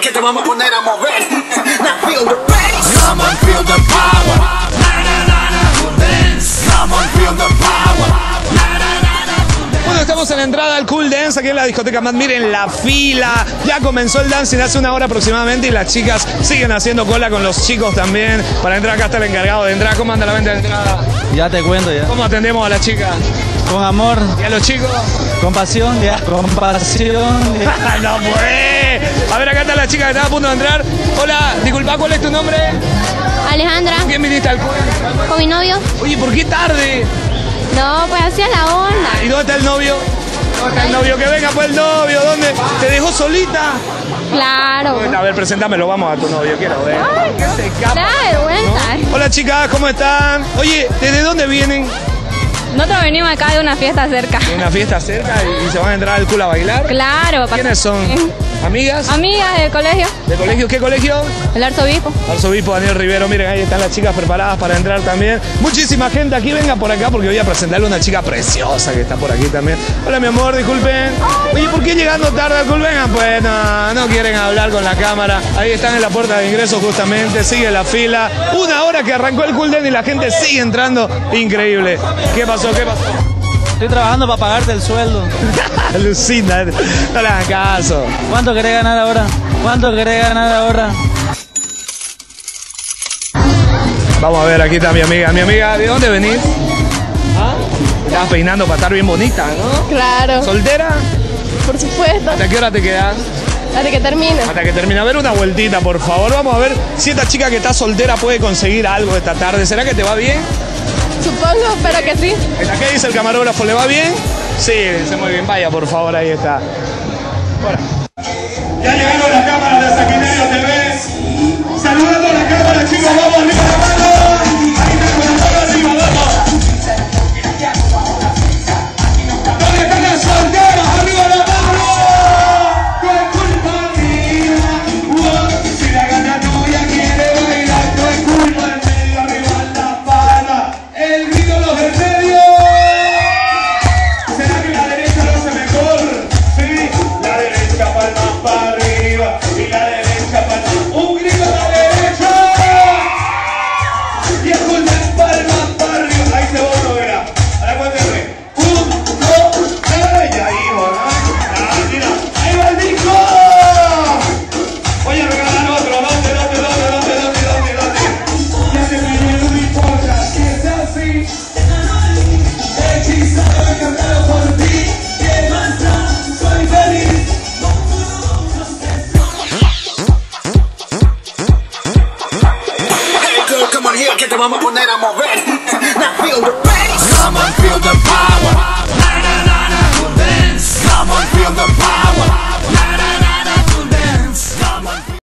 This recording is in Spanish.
que te vamos a poner a mover. Now feel the bass. Come on, feel the power. Na na na na, cool dance. Come on, feel the power. Na na na na. Bueno, estamos en la entrada al Cool Dance aquí en la discoteca Mad. Miren la fila. Ya comenzó el dancing hace una hora aproximadamente y las chicas siguen haciendo cola con los chicos también. Para entrar acá está el encargado de entrar. ¿Cómo anda la venta de entrada? Ya te cuento ya. ¿Cómo atendemos a las chicas? Con amor, ¿Y a los chicos? con pasión, ya. Con pasión. ya. no A ver, acá está la chica que está a punto de entrar. Hola, disculpa, ¿cuál es tu nombre? Alejandra, ¿Quién viniste al Cool? con mi novio. Oye, ¿por qué tarde? No, pues es la onda. ¿Y dónde está el novio? ¿Dónde está el novio? Que venga pues el novio. ¿Dónde? ¿Te dejó solita? Claro. A ver, preséntamelo, vamos a tu novio, quiero ver. ¿Qué se escapa? Da vergüenza. Hola chicas, ¿cómo están? Oye, ¿desde dónde vienen? Nosotros venimos acá de una fiesta cerca. ¿De una fiesta cerca y, y se van a entrar al culo a bailar? Claro, papá. ¿Quiénes son? ¿Amigas? Amigas del colegio, ¿De colegio? ¿Qué colegio? el arzobispo. Arzobispo Daniel Rivero, miren, ahí están las chicas preparadas para entrar también. Muchísima gente aquí, venga por acá porque voy a presentarle a una chica preciosa que está por aquí también. Hola, mi amor, disculpen. Oye, ¿por qué llegando tarde al Culvenga? Pues no, no quieren hablar con la cámara. Ahí están en la puerta de ingreso justamente, sigue la fila. Una hora que arrancó el Culden y la gente sigue entrando. Increíble. ¿Qué pasó? ¿Qué pasó? Estoy trabajando para pagarte el sueldo. Alucina, no le hagan caso. ¿Cuánto querés ganar ahora? ¿Cuánto querés ganar ahora? Vamos a ver, aquí está mi amiga. Mi amiga, ¿de dónde venís? ¿Ah? Estabas peinando para estar bien bonita, ¿no? Claro, ¿Soltera? por supuesto. ¿Hasta qué hora te quedas? Hasta que termine. Hasta que termine. A ver una vueltita, por favor. Vamos a ver si esta chica que está soltera puede conseguir algo esta tarde. ¿Será que te va bien? Supongo, pero que sí. ¿Qué dice el camarógrafo? ¿Le va bien? Sí, dice muy bien. Vaya, por favor, ahí está. Bueno. Ya llegaron las cámaras de Saquinero que te vamos a poner a mover. Now feel the bass. Come on, feel the power.